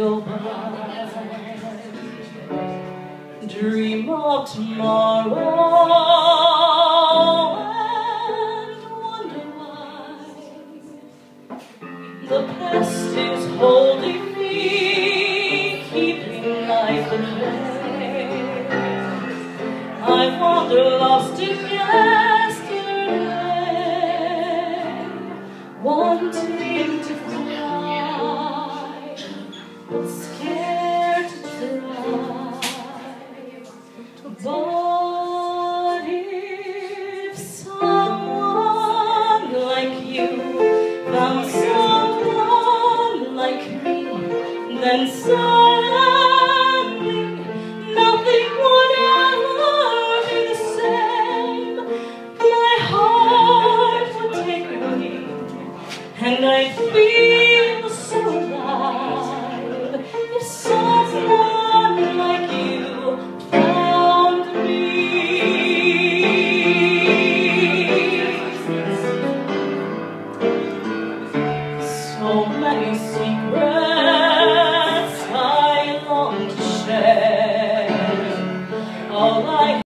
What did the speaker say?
go by. Dream of tomorrow and wonder why the past is holding me, keeping life at bay. I wander lost in But if someone like you found someone like me, then suddenly nothing would ever be the same. My heart would take me, and I'd be. secret.